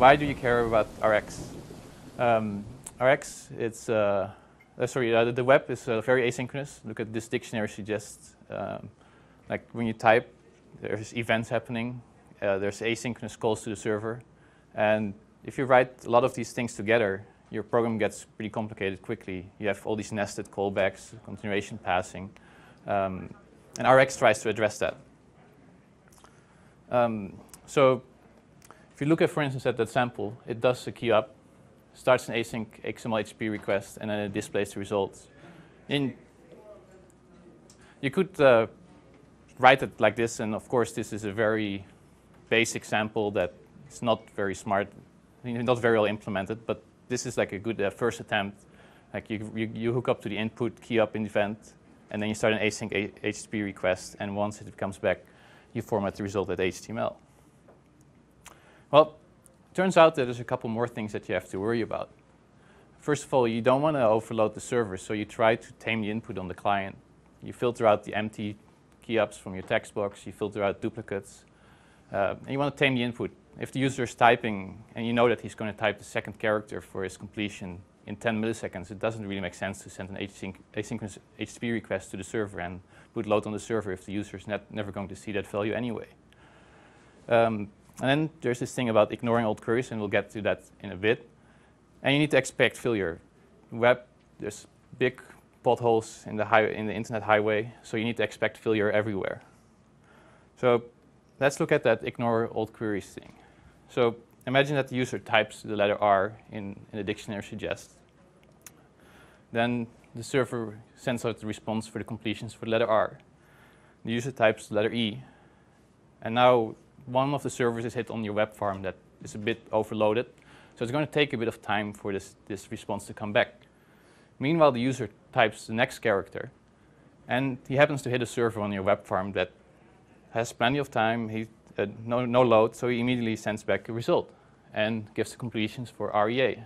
why do you care about Rx? Um, Rx, it's uh, uh, sorry, uh, the web is uh, very asynchronous. Look at this dictionary suggests, um, like when you type, there's events happening, uh, there's asynchronous calls to the server, and if you write a lot of these things together, your program gets pretty complicated quickly. You have all these nested callbacks, continuation passing, um, and Rx tries to address that. Um, so if you look at, for instance, at that sample, it does a key up, starts an async XML HTTP request, and then it displays the results. In, you could uh, write it like this, and of course, this is a very basic sample that is not very smart, not very well implemented, but this is like a good uh, first attempt. Like you, you, you, hook up to the input, key up in event, and then you start an async HTTP request, and once it comes back, you format the result as HTML. Well, turns out that there's a couple more things that you have to worry about. First of all, you don't want to overload the server, so you try to tame the input on the client. You filter out the empty key ups from your text box, you filter out duplicates, uh, and you want to tame the input. If the user is typing and you know that he's going to type the second character for his completion in 10 milliseconds, it doesn't really make sense to send an async asynchronous HTTP request to the server and put load on the server if the user is never going to see that value anyway. Um, and then there's this thing about ignoring old queries, and we'll get to that in a bit. And you need to expect failure. Web, there's big potholes in the, high, in the internet highway, so you need to expect failure everywhere. So let's look at that ignore old queries thing. So imagine that the user types the letter R in, in the dictionary suggest. Then the server sends out the response for the completions for the letter R. The user types the letter E. And now one of the servers is hit on your web farm that is a bit overloaded. So it's going to take a bit of time for this, this response to come back. Meanwhile, the user types the next character, and he happens to hit a server on your web farm that has plenty of time, he, uh, no, no load, so he immediately sends back a result and gives the completions for REA.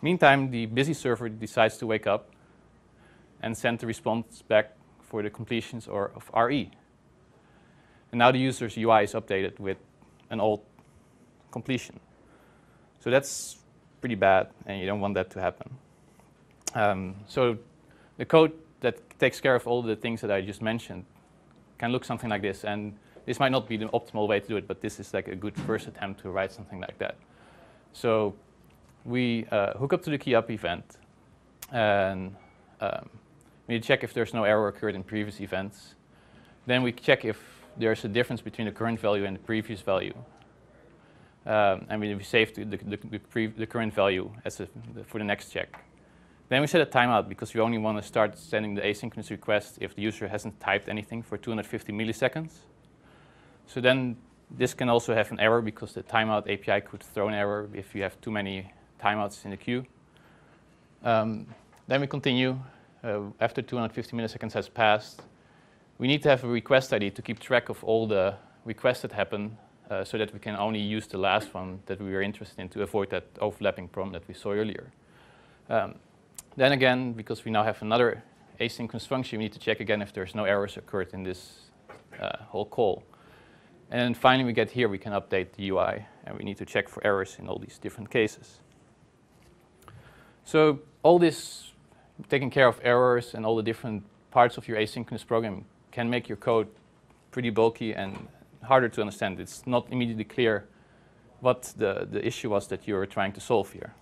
Meantime, the busy server decides to wake up and send the response back for the completions or of RE. And now the user's UI is updated with an old completion. So that's pretty bad, and you don't want that to happen. Um, so the code that takes care of all the things that I just mentioned can look something like this. And this might not be the optimal way to do it, but this is like a good first attempt to write something like that. So we uh, hook up to the key up event, and um, we check if there's no error occurred in previous events. Then we check if there's a difference between the current value and the previous value. Um, and we, we save the, the, the, the, current value as a, for the next check. Then we set a timeout because we only want to start sending the asynchronous request if the user hasn't typed anything for 250 milliseconds. So then this can also have an error because the timeout API could throw an error if you have too many timeouts in the queue. Um, then we continue. Uh, after 250 milliseconds has passed, we need to have a request ID to keep track of all the requests that happen uh, so that we can only use the last one that we were interested in to avoid that overlapping problem that we saw earlier. Um, then again, because we now have another asynchronous function, we need to check again if there's no errors occurred in this uh, whole call. And finally, we get here, we can update the UI, and we need to check for errors in all these different cases. So all this taking care of errors and all the different parts of your asynchronous programming can make your code pretty bulky and harder to understand. It's not immediately clear what the, the issue was that you're trying to solve here.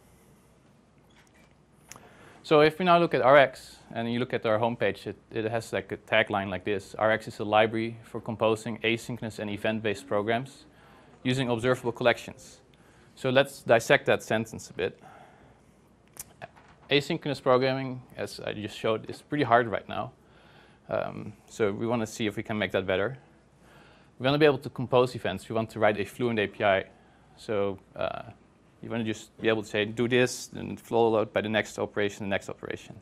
So if we now look at Rx and you look at our homepage, it, it has like a tagline like this. Rx is a library for composing asynchronous and event-based programs using observable collections. So let's dissect that sentence a bit. Asynchronous programming, as I just showed, is pretty hard right now. Um, so we want to see if we can make that better. We want to be able to compose events. We want to write a fluent API. So uh, you want to just be able to say, do this, and flow load by the next operation, the next operation.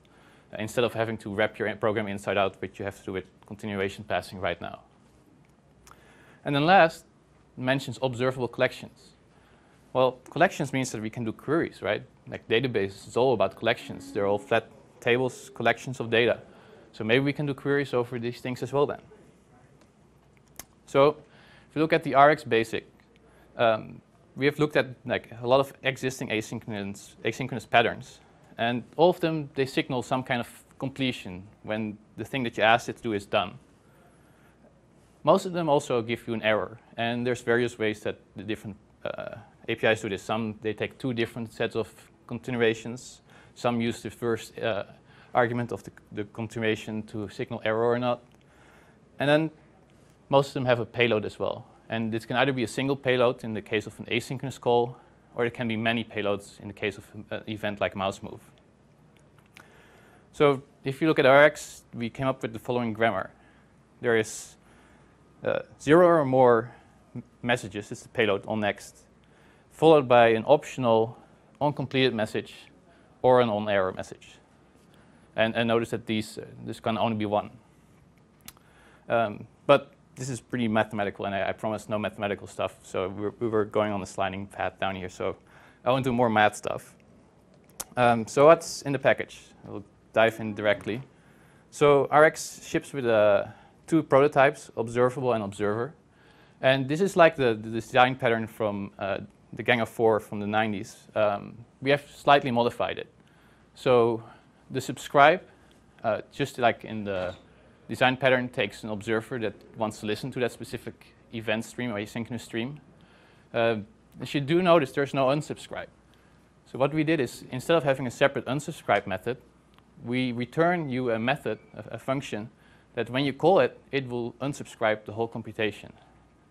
Uh, instead of having to wrap your program inside out, which you have to do with continuation passing right now. And then last, mentions observable collections. Well, collections means that we can do queries, right? Like databases, it's all about collections. They're all flat tables, collections of data. So maybe we can do queries over these things as well then. So if you look at the Rx basic, um, we have looked at like a lot of existing asynchronous, asynchronous patterns, and all of them they signal some kind of completion when the thing that you asked it to do is done. Most of them also give you an error, and there's various ways that the different uh, APIs do this. Some they take two different sets of continuations. Some use the first uh, argument of the, the continuation to signal error or not. And then most of them have a payload as well. And this can either be a single payload in the case of an asynchronous call, or it can be many payloads in the case of an event like mouse move. So if you look at Rx, we came up with the following grammar. There is uh, zero or more messages, it's the payload on next, followed by an optional on completed message or an on error message. And, and notice that these, uh, this can only be one. Um, but this is pretty mathematical, and I, I promised no mathematical stuff, so we were, we were, going on the sliding path down here. So I want to do more math stuff. Um, so what's in the package? We'll dive in directly. So Rx ships with uh, two prototypes, observable and observer. And this is like the, the design pattern from uh, the Gang of Four from the 90s. Um, we have slightly modified it. So the subscribe, uh, just like in the design pattern takes an observer that wants to listen to that specific event stream or asynchronous stream. Uh, as you do notice, there's no unsubscribe. So what we did is, instead of having a separate unsubscribe method, we return you a method, a, a function, that when you call it, it will unsubscribe the whole computation.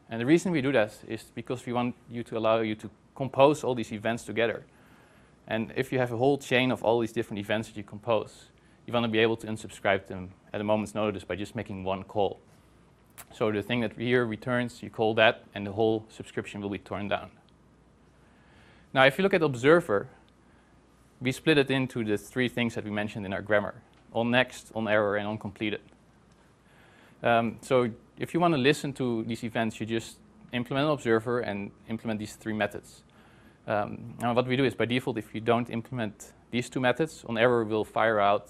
And the reason we do that is because we want you to allow you to compose all these events together. And if you have a whole chain of all these different events that you compose, you want to be able to unsubscribe them at a moment's notice by just making one call. So the thing that here returns, you call that, and the whole subscription will be torn down. Now, if you look at observer, we split it into the three things that we mentioned in our grammar, on next, on error, and on completed. Um, so if you want to listen to these events, you just implement observer and implement these three methods. Um, and what we do is, by default, if you don't implement these two methods, on error will fire out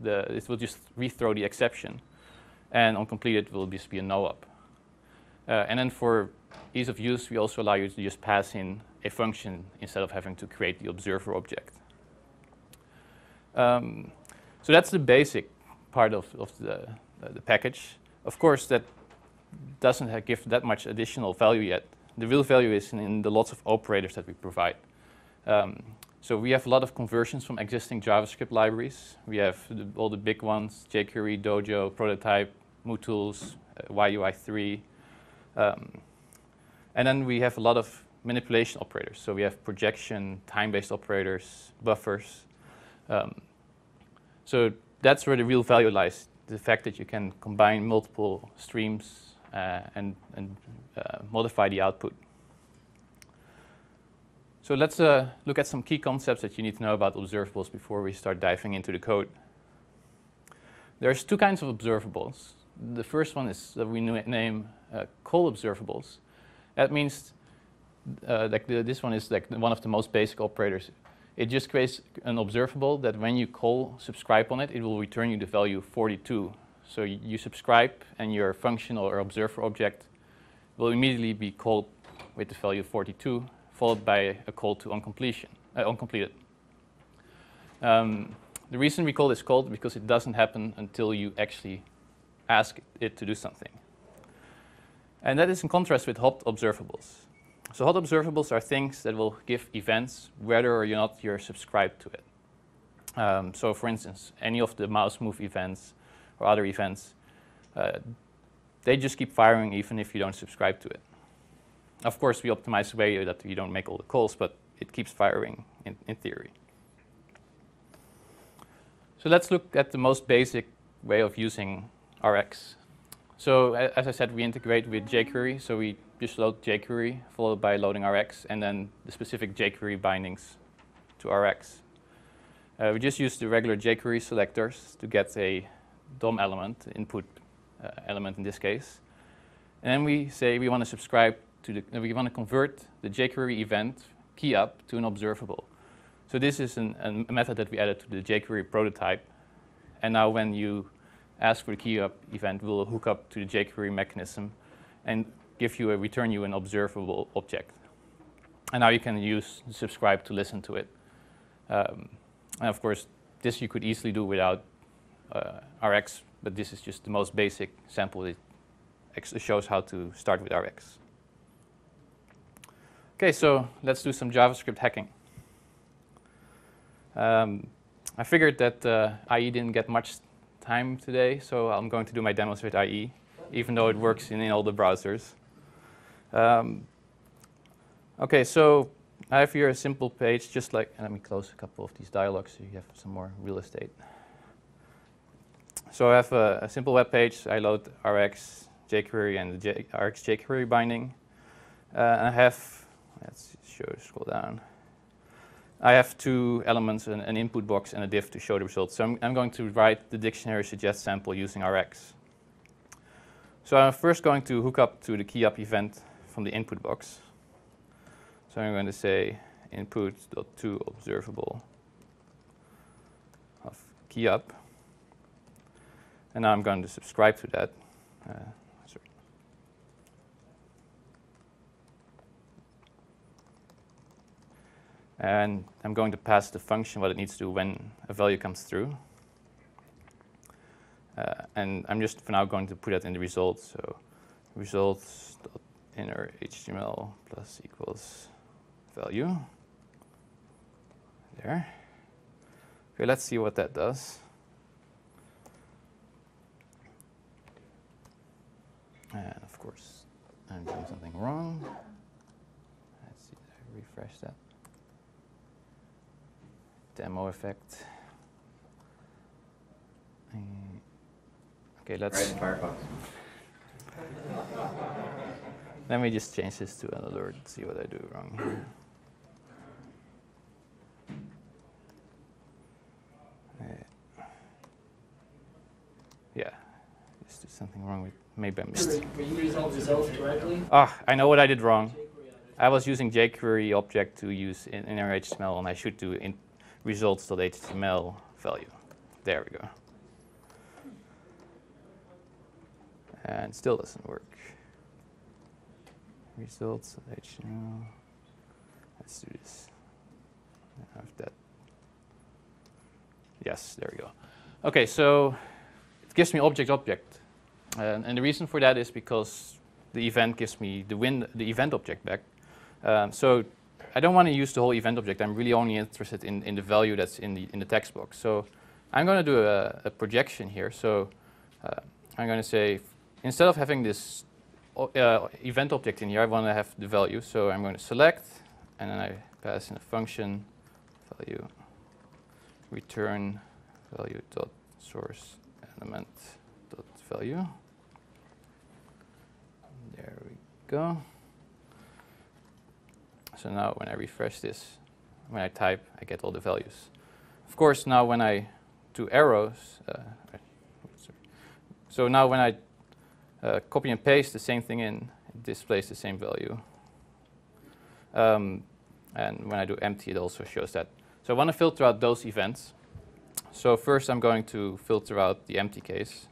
the, it will just rethrow the exception. And on completed, will just be a no-op. Uh, and then for ease of use, we also allow you to just pass in a function instead of having to create the observer object. Um, so that's the basic part of, of the, uh, the package. Of course, that doesn't give that much additional value yet. The real value is in, in the lots of operators that we provide. Um, so we have a lot of conversions from existing JavaScript libraries. We have the, all the big ones, jQuery, Dojo, Prototype, MooTools, uh, YUI3. Um, and then we have a lot of manipulation operators. So we have projection, time-based operators, buffers. Um, so that's where the real value lies, the fact that you can combine multiple streams and, and uh, modify the output. So let's uh, look at some key concepts that you need to know about observables before we start diving into the code. There's two kinds of observables. The first one is that we name uh, cold observables. That means uh, like the, this one is like one of the most basic operators. It just creates an observable that when you call subscribe on it, it will return you the value 42. So you, subscribe and your function or observer object will immediately be cold with the value 42 followed by a call to uncompletion, uh, on completed. Um, the reason we call this called because it doesn't happen until you actually ask it to do something. And that is in contrast with hot observables. So hot observables are things that will give events whether or not you're subscribed to it. Um, so for instance, any of the mouse move events or other events, uh, they just keep firing even if you don't subscribe to it. Of course, we optimize the way that you don't make all the calls, but it keeps firing in, in theory. So let's look at the most basic way of using Rx. So as I said, we integrate with jQuery. So we just load jQuery followed by loading Rx and then the specific jQuery bindings to Rx. Uh, we just use the regular jQuery selectors to get a DOM element, input uh, element in this case. And then we say we want to subscribe to the, we want to convert the jQuery event key up to an observable. So this is an, a method that we added to the jQuery prototype. And now when you ask for the key up event, we'll hook up to the jQuery mechanism and give you a return you an observable object. and now you can use subscribe to listen to it. Um, and of course, this you could easily do without RX, but this is just the most basic sample. It shows how to start with RX. Okay, so let's do some JavaScript hacking. Um, I figured that uh, IE didn't get much time today, so I'm going to do my demos with IE, even though it works in, in all the browsers. Um, okay, so I have here a simple page, just like, let me close a couple of these dialogues so you have some more real estate. So I have a, a simple web page. I load Rx jQuery and the J, Rx jQuery binding. Uh, I have, let's show, scroll down. I have two elements, an, an, input box and a div to show the results. So I'm, I'm, going to write the dictionary suggest sample using Rx. So I'm first going to hook up to the key up event from the input box. So I'm going to say input.to observable of keyup. And now I'm going to subscribe to that. Uh, and I'm going to pass the function what it needs to do when a value comes through. Uh, and I'm just for now going to put that in the results. So results inner HTML plus equals value. There. Okay, let's see what that does. And of course, I'm doing something wrong. Let's see, I refresh that. Demo effect. Okay, let's. Right, Firefox. Let me just change this to an alert, see what I do wrong here. Uh, yeah, there something wrong with, maybe I missed. Were you using results directly? Ah, I know what I did wrong. I was using jQuery object to use in, in HTML, and I should do in results.html value. There we go. And still doesn't work results HTML. Let's do this. Have that. Yes, there we go. Okay, so it gives me object object, and, and the reason for that is because the event gives me the win the event object back. Um, so I don't want to use the whole event object. I'm really only interested in, in the value that's in the in the text box. So I'm going to do a, a projection here. So uh, I'm going to say instead of having this uh, event object in here, I want to have the value. So I'm going to select, and then I pass in a function value return value dot source element dot value. There we go. So now when I refresh this, when I type, I get all the values. Of course, now when I do arrows, uh, so now when I uh, copy and paste the same thing in, it displays the same value. Um, and when I do empty, it also shows that. So I want to filter out those events. So first I'm going to filter out the empty case.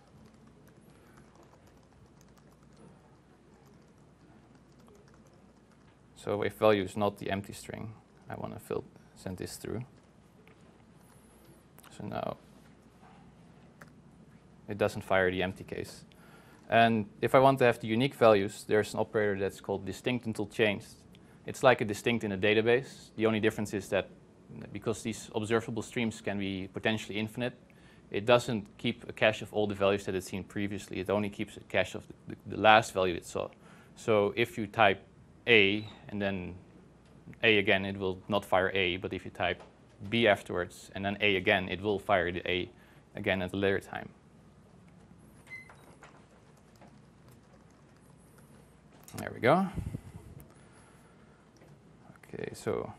So if value is not the empty string, I want to send this through. So now it doesn't fire the empty case. And if I want to have the unique values, there's an operator that's called distinct until changed. It's like a distinct in a database. The only difference is that because these observable streams can be potentially infinite, it doesn't keep a cache of all the values that it's seen previously. It only keeps a cache of the, the, the last value it saw. So if you type A and then A again, it will not fire A. But if you type B afterwards and then A again, it will fire the A again at a later time. There we go. Okay, so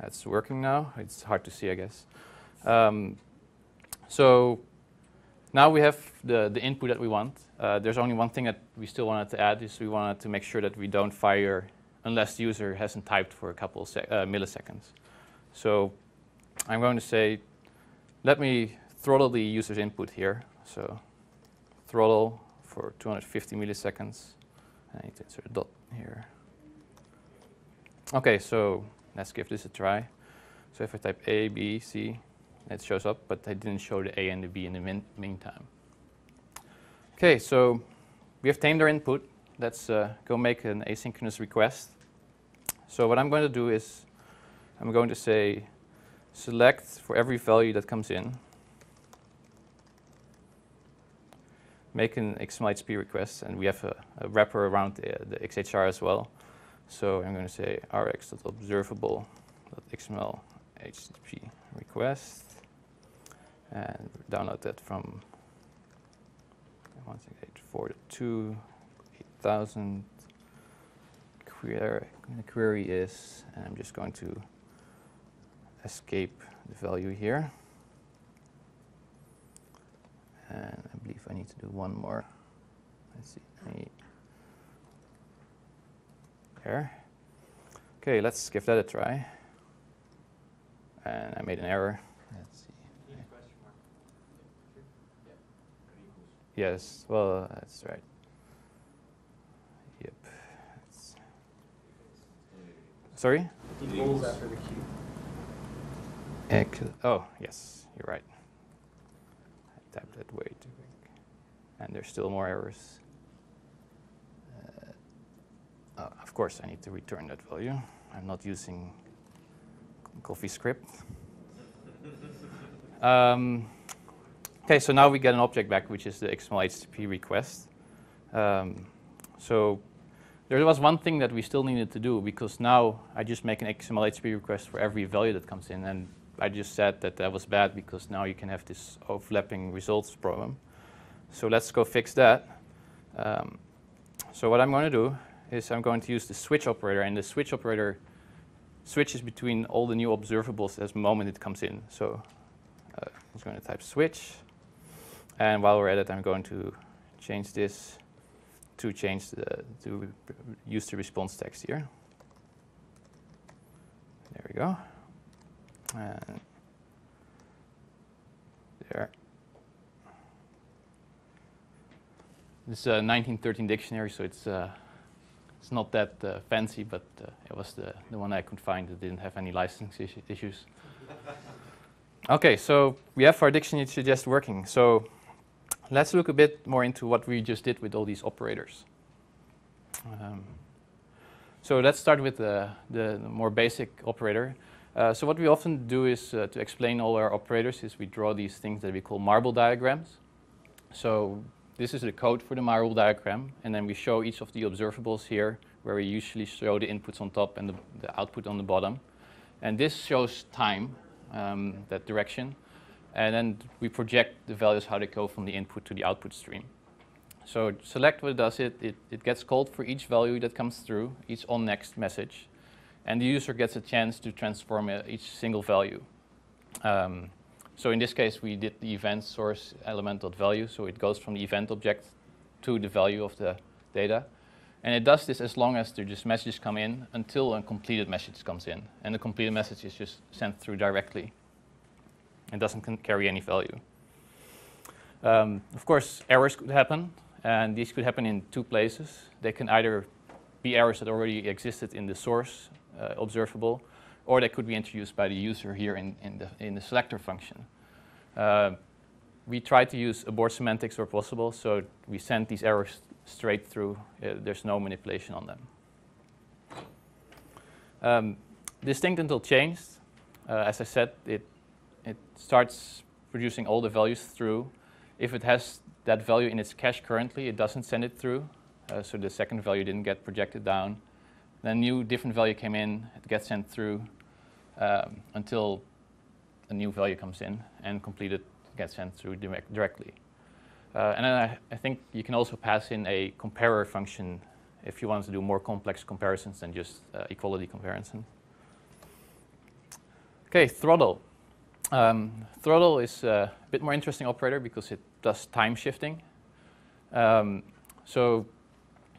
that's working now. It's hard to see, I guess. Um, so now we have the, the input that we want. Uh, there's only one thing that we still wanted to add is we wanted to make sure that we don't fire unless the user hasn't typed for a couple of uh, milliseconds. So I'm going to say, let me throttle the user's input here. So throttle for 250 milliseconds. I need to insert a dot here. Okay, so let's give this a try. So if I type A, B, C, it shows up, but I didn't show the A and the B in the meantime. Okay, so we have tamed our input. Let's uh, go make an asynchronous request. So what I'm going to do is I'm going to say select for every value that comes in, make an XML request, and we have a, a wrapper around the, the, XHR as well. So I'm going to say rx.observable.xml HTTP request and download that from 168.4.2 8000 query, the query is, and I'm just going to escape the value here. And I believe I need to do one more. Let's see. There. Okay, let's give that a try. And I made an error. Let's see. Yes, well, that's right. Yep. That's Sorry? Equals after the Q. Oh, yes, you're right. I typed that way too quick. And there's still more errors. Uh, oh, of course, I need to return that value. I'm not using CoffeeScript. um, okay, so now we get an object back, which is the XML HTTP request. Um, so there was one thing that we still needed to do because now I just make an XML HTTP request for every value that comes in, and I just said that that was bad because now you can have this overlapping results problem. So let's go fix that. Um, so what I'm going to do is I'm going to use the switch operator, and the switch operator switches between all the new observables as the moment it comes in. So uh, I'm going to type switch, and while we're at it, I'm going to change this to change the to use the response text here. There we go. And there. This is a 1913 dictionary, so it's uh, it's not that uh, fancy, but uh, it was the, the one I could find that didn't have any licensing issues. okay, so we have our dictionary suggest working. So let's look a bit more into what we just did with all these operators. Um, so let's start with the, the, more basic operator. Uh, so what we often do is uh, to explain all our operators is we draw these things that we call marble diagrams. So this is the code for the marble diagram, and then we show each of the observables here, where we usually show the inputs on top and the, the output on the bottom. And this shows time, um, that direction, and then we project the values how they go from the input to the output stream. So select what does it, it, it gets called for each value that comes through, each on next message, and the user gets a chance to transform uh, each single value. Um, so in this case, we did the event source element dot value, so it goes from the event object to the value of the data. And it does this as long as there just messages come in until a completed message comes in. And the completed message is just sent through directly. It doesn't carry any value. Um, of course, errors could happen, and these could happen in two places. They can either be errors that already existed in the source uh, observable, or they could be introduced by the user here in, in, the, in the selector function. Uh, we try to use abort semantics where possible, so we send these errors straight through. Uh, there's no manipulation on them. Um, distinct until changed, uh, as I said, it, it starts producing all the values through. If it has that value in its cache currently, it doesn't send it through. Uh, so the second value didn't get projected down. Then new different value came in, it gets sent through um, until a new value comes in and completed gets sent through direct directly. Uh, and then I, I, think you can also pass in a comparer function if you want to do more complex comparisons than just uh, equality comparison. Okay, throttle. Um, throttle is a bit more interesting operator because it does time shifting. Um, so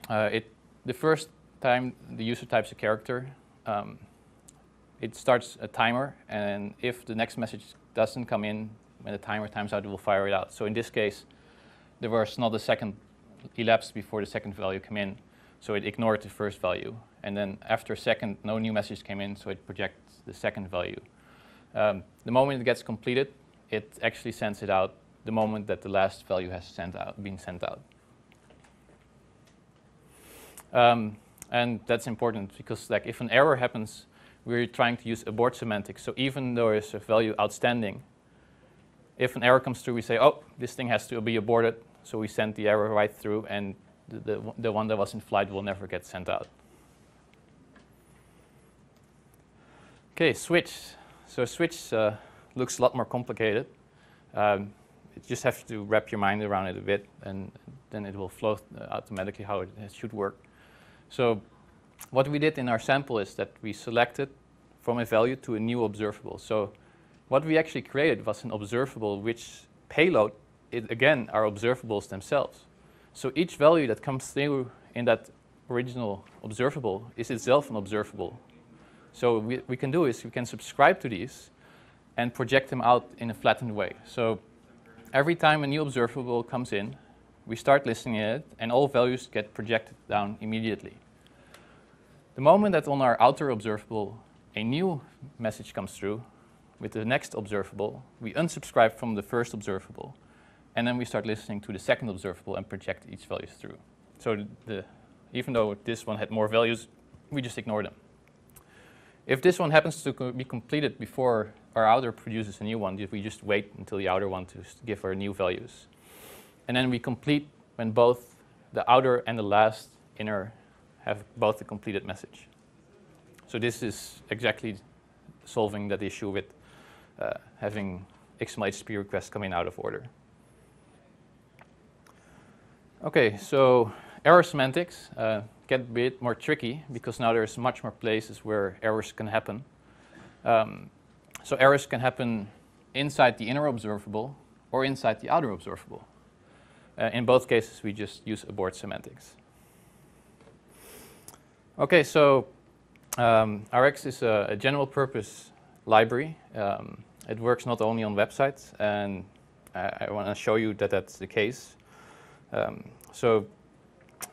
uh, it, the first time the user types a character, um, it starts a timer, and if the next message doesn't come in when the timer times out, it will fire it out. So in this case, there was not a second elapsed before the second value came in, So it ignored the first value. And then after a second, no new message came in, so it projects the second value. Um, the moment it gets completed, it actually sends it out the moment that the last value has sent out, been sent out. Um, and that's important because like if an error happens, we're trying to use abort semantics. So even though there's a value outstanding, if an error comes through, we say, oh, this thing has to be aborted. So we send the error right through, and the, the, the one that was in flight will never get sent out. Okay, switch. So a switch uh, looks a lot more complicated. Um, you just have to wrap your mind around it a bit, and then it will flow uh, automatically how it should work. So what we did in our sample is that we selected from a value to a new observable. So what we actually created was an observable which payload, it, again, are observables themselves. So each value that comes through in that original observable is itself an observable. So we, we can do is we can subscribe to these and project them out in a flattened way. So every time a new observable comes in, we start listening it, and all values get projected down immediately. The moment that on our outer observable a new message comes through with the next observable, we unsubscribe from the first observable, and then we start listening to the second observable and project each value through. So the, even though this one had more values, we just ignore them. If this one happens to be completed before our outer produces a new one, we just wait until the outer one to give our new values. And then we complete when both the outer and the last inner have both the completed message. So this is exactly solving that issue with uh, having XML HTTP requests coming out of order. Okay, so error semantics uh, get a bit more tricky because now there's much more places where errors can happen. Um, so errors can happen inside the inner observable or inside the outer observable. Uh, in both cases, we just use abort semantics. Okay, so um, RX is a, a, general purpose library. Um, it works not only on websites, and I, I want to show you that that's the case. Um, so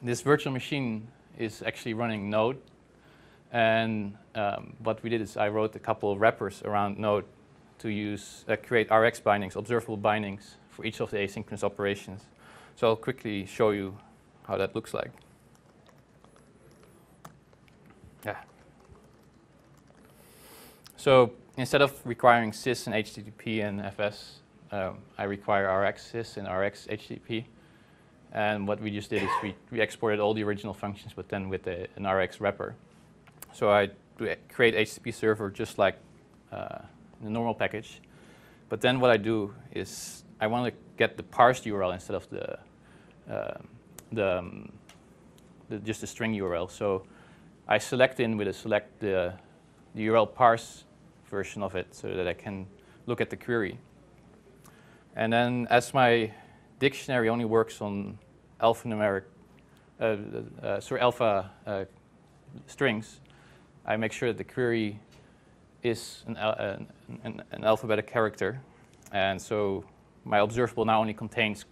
this virtual machine is actually running Node, and um, what we did is I wrote a couple of wrappers around Node to use uh, create RX bindings, observable bindings for each of the asynchronous operations. So I'll quickly show you how that looks like. Yeah. So instead of requiring sys and HTTP and FS, um, I require RX sys and RX HTTP. And what we just did is we, we exported all the original functions, but then with a, an RX wrapper. So I create HTTP server just like uh, the normal package. But then what I do is I want to get the parsed URL instead of the, uh, the, um, the, just the string URL. So I select in with a select the, the URL parse version of it so that I can look at the query. And then as my dictionary only works on alphanumeric, uh, uh, sorry, alpha uh, strings, I make sure that the query is an, an, an, an alphabetic character. And so my observable now only contains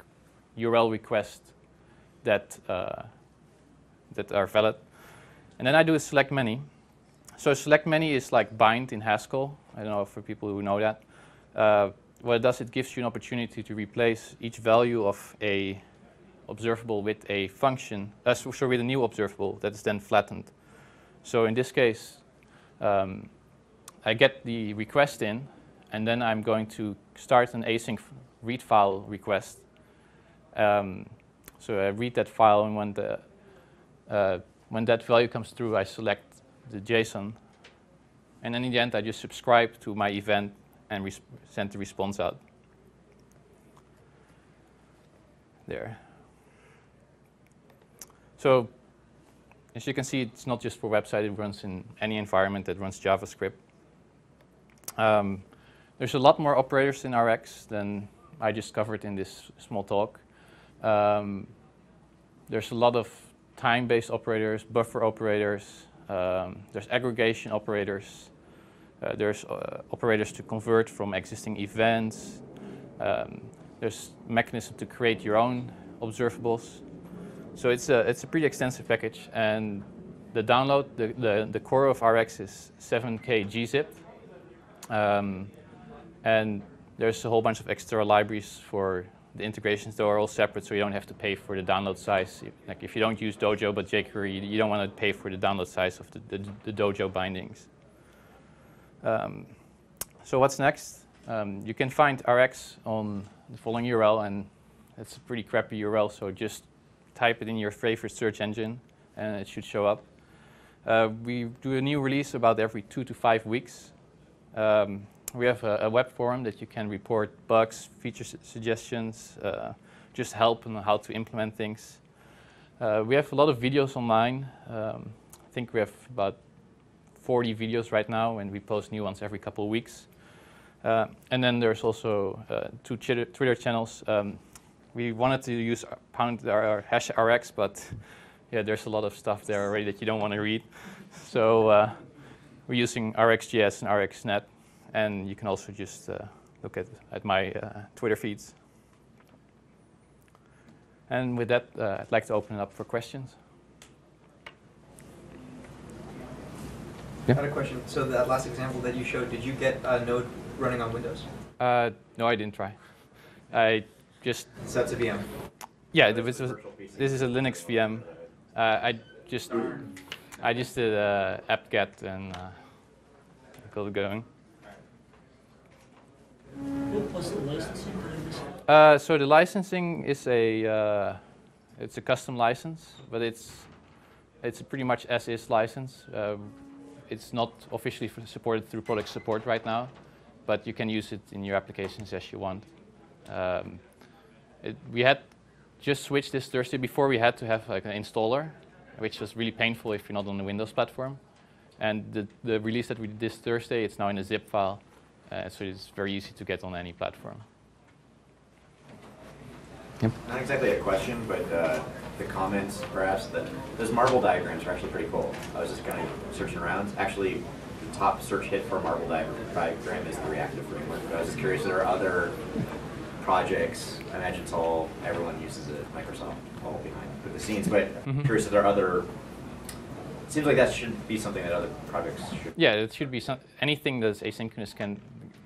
URL requests that, uh, that are valid. And then I do a select many. So select many is like bind in Haskell. I don't know for people who know that. Uh, what it does, it gives you an opportunity to replace each value of a observable with a function, uh, so with a new observable that is then flattened. So in this case, um, I get the request in, and then I'm going to start an async read file request. Um, so I read that file, and when the uh, when that value comes through, I select the JSON, and then in the end, I just subscribe to my event and send the response out. There. So as you can see, it's not just for website, it runs in any environment that runs JavaScript. Um, there's a lot more operators in RX than I just covered in this small talk. Um, there's a lot of time-based operators, buffer operators, um, there's aggregation operators, uh, there's uh, operators to convert from existing events, um, there's mechanism to create your own observables. So it's a, it's a pretty extensive package. And the download, the, the, the core of RX is 7K gzip. Um, and there's a whole bunch of extra libraries for the integrations that are all separate, so you don't have to pay for the download size. Like if you don't use Dojo but jQuery, you don't want to pay for the download size of the, the, the Dojo bindings. Um, so what's next? Um, you can find Rx on the following URL, and it's a pretty crappy URL, so just type it in your favorite search engine, and it should show up. Uh, we do a new release about every two to five weeks. Um, we have a, a, web forum that you can report bugs, feature su suggestions, uh, just help on how to implement things. Uh, we have a lot of videos online. Um, I think we have about 40 videos right now, and we post new ones every couple of weeks. Uh, and then there's also uh, two Twitter channels. Um, we wanted to use pound our hash rx, but yeah, there's a lot of stuff there already that you don't want to read. So uh, we're using RxJS and RxNet. And you can also just uh, look at, at my uh, Twitter feeds. And with that, uh, I'd like to open it up for questions. Yeah. I had a question. So that last example that you showed, did you get a node running on Windows? Uh, no, I didn't try. I just. So that's a VM. Yeah, this, was, this is a Linux VM. Uh, I just, I just did uh, apt-get and uh, got it going. What was the licensing? Uh, so the licensing is a uh, it's a custom license, but it's it's a pretty much as is license. Uh, it's not officially supported through product support right now, but you can use it in your applications as you want. Um, it, we had just switched this Thursday. Before we had to have like an installer, which was really painful if you're not on the Windows platform. And the, the release that we did this Thursday, it's now in a zip file. Uh, so it's very easy to get on any platform. Yep. Not exactly a question, but uh, the comments perhaps that those marble diagrams are actually pretty cool. I was just kind of searching around. Actually, the top search hit for a marble diagram is the reactive framework. But I was just curious, there are other projects. I imagine it's all everyone uses it. Microsoft all behind the scenes, but mm -hmm. curious if there are other It seems like that should be something that other projects should. Yeah, it should be some, anything that's asynchronous can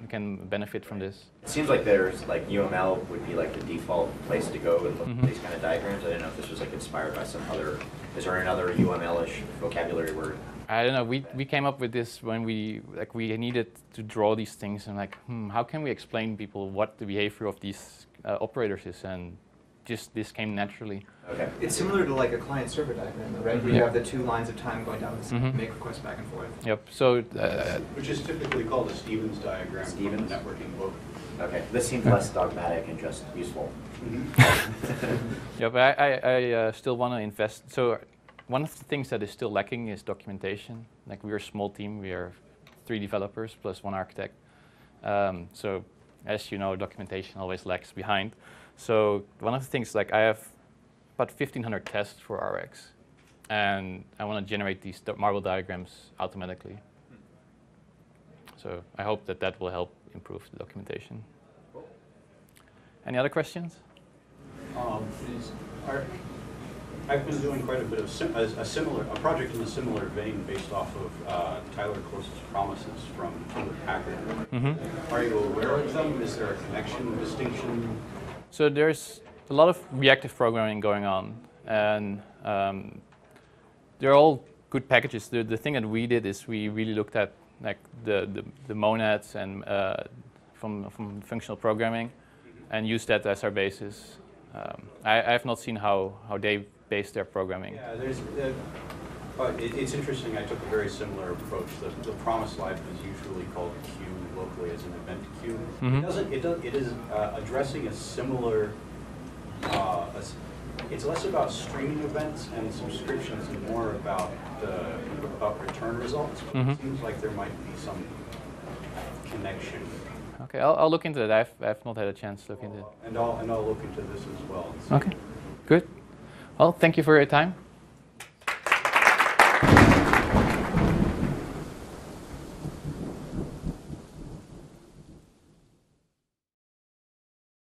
can benefit from this. It seems like there's like UML would be like the default place to go and look mm -hmm. at these kind of diagrams. I didn't know if this was like inspired by some other. Is there another UML-ish vocabulary word? I don't know. We we came up with this when we like we needed to draw these things and like, hmm, how can we explain people what the behavior of these uh, operators is and just this came naturally. Okay. It's similar to like a client server diagram, though, right? Where you have the two lines of time going down the mm -hmm. make requests back and forth. Yep. So, uh, which is typically called a Stevens diagram Stevens? from the networking book. Okay. This seems less dogmatic and just useful. yeah, but I, I, I uh, still want to invest. So, one of the things that is still lacking is documentation. Like we're a small team. We are three developers plus one architect. Um, so, as you know, documentation always lags behind. So one of the things, like I have about 1,500 tests for RX, and I want to generate these marble diagrams automatically. So I hope that that will help improve the documentation. Any other questions? Um, are, I've been doing quite a bit of sim, a, a, similar a project in a similar vein based off of uh, Tyler Close's promises from Hewlett Packard. Mm -hmm. Are you aware of them? Is there a connection, distinction? So there's a lot of reactive programming going on, and um, they're all good packages. The, the thing that we did is we really looked at like the, the, the monads and uh, from, from functional programming and used that as our basis. Um, I, I, have not seen how, how they base their programming. Yeah, there's, uh, it, it's interesting. I took a very similar approach. The, the promise life is usually called Q locally as an event queue. Mm -hmm. It doesn't. It does. It is uh, addressing a similar. Uh, a, it's less about streaming events and subscriptions and more about the about return results. Mm -hmm. It seems like there might be some connection. Okay, I'll, I'll look into that. I've, I've not had a chance to look into it. And I'll, and I'll look into this as well. Okay, good. Well, thank you for your time.